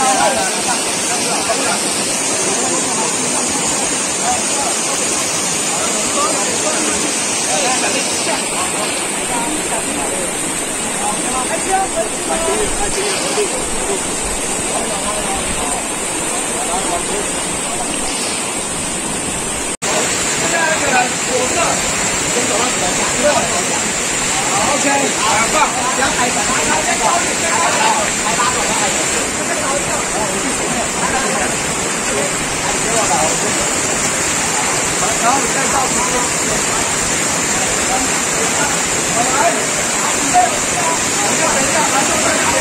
好，现在开始，左上，先，好，OK，两步，两。好，再倒水。好，来，准备。等一下，等一下，咱就在那边。